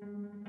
too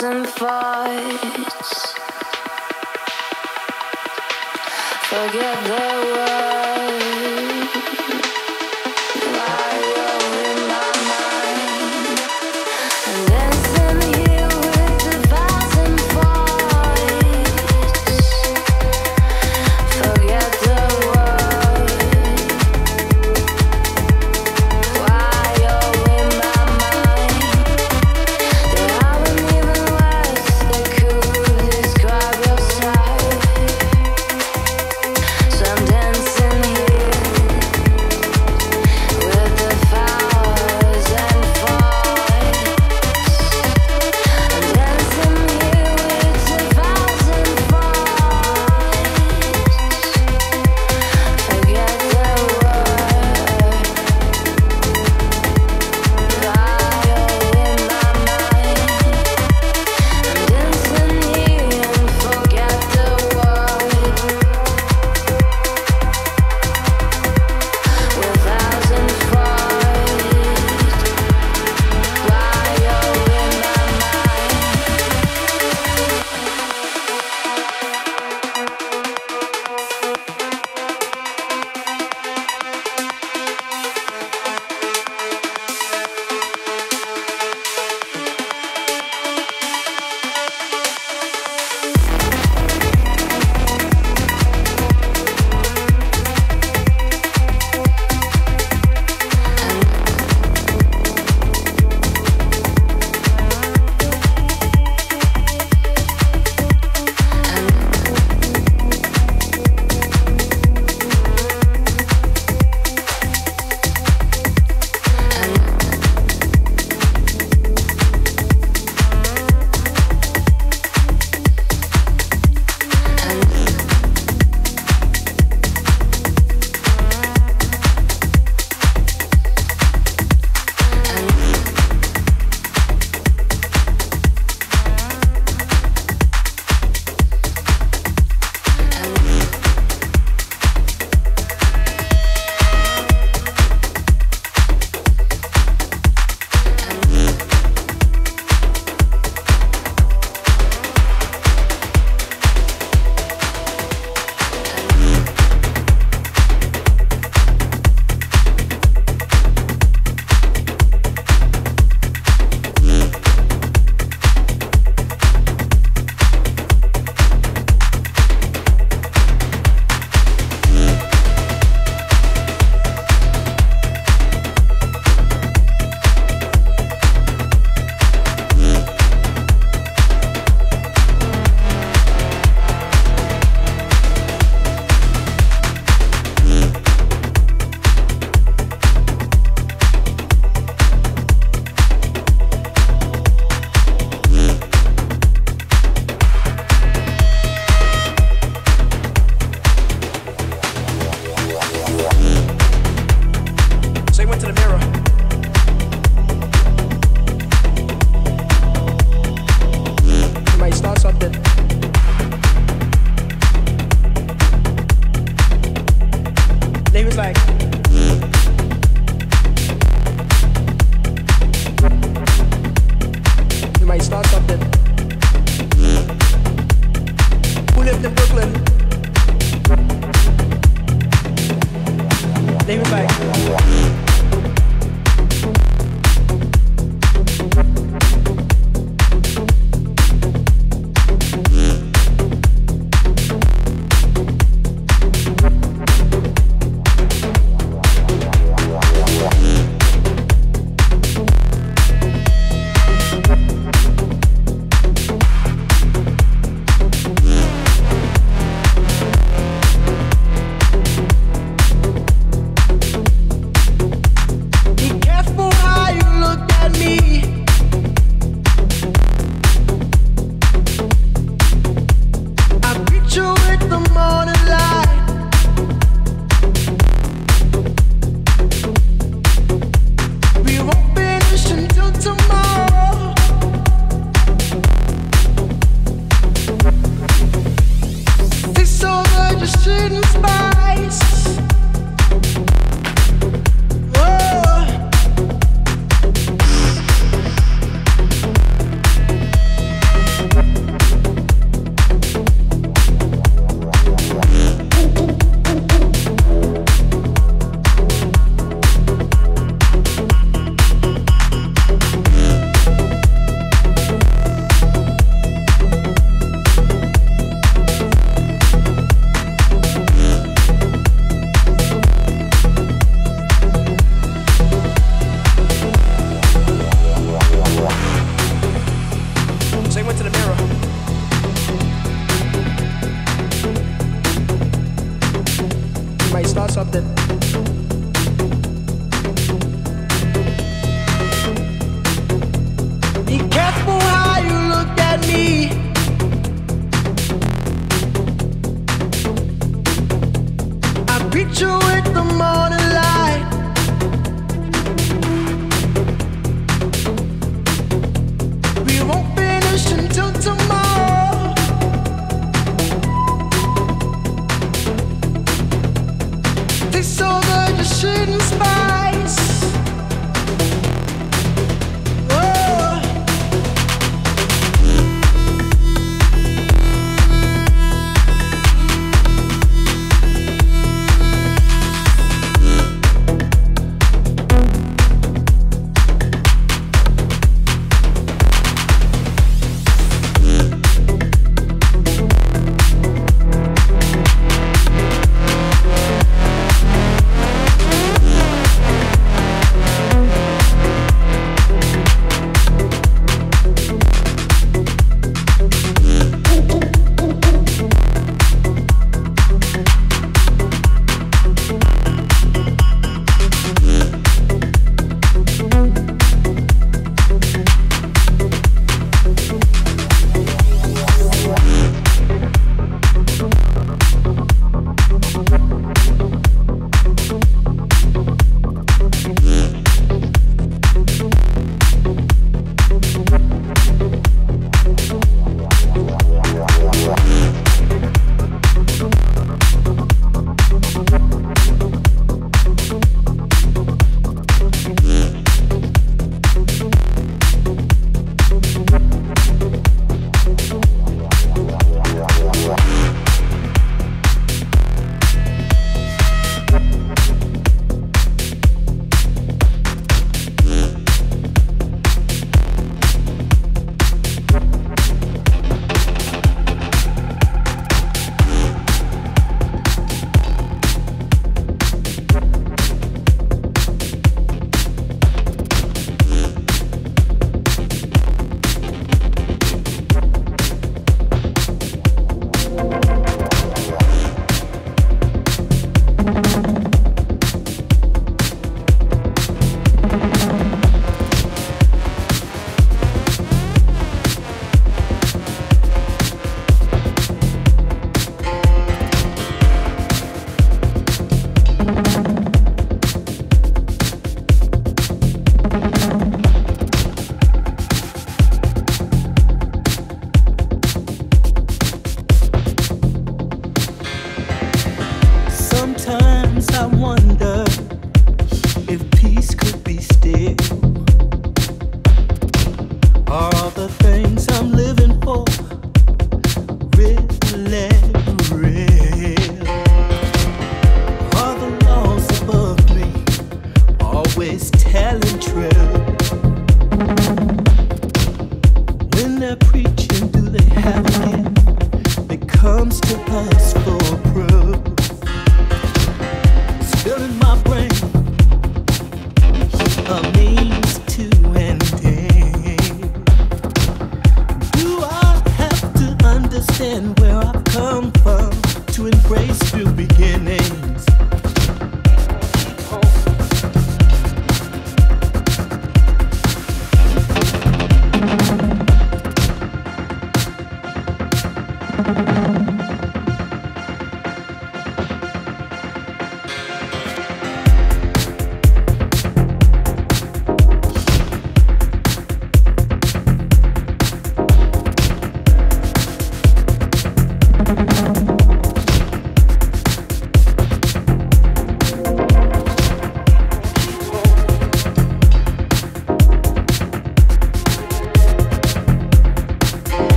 dancing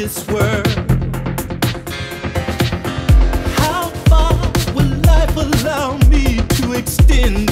this world. How far will life allow me to extend?